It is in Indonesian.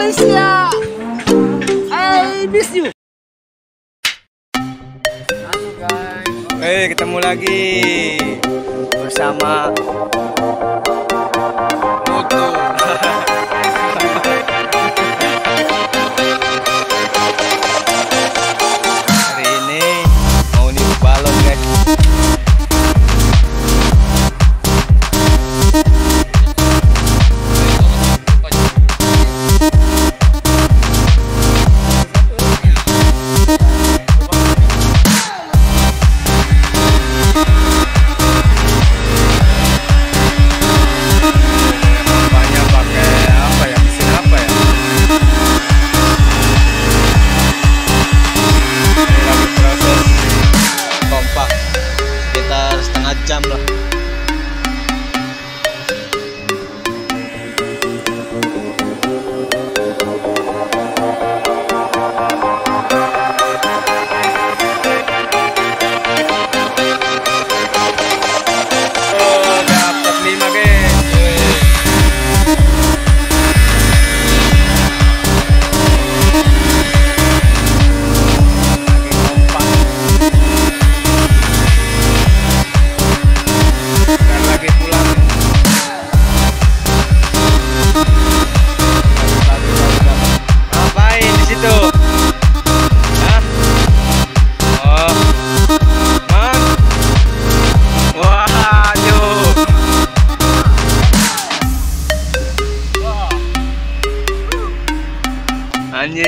Malaysia. I miss you. Halo guys. Hey, ketemu lagi bersama 안녕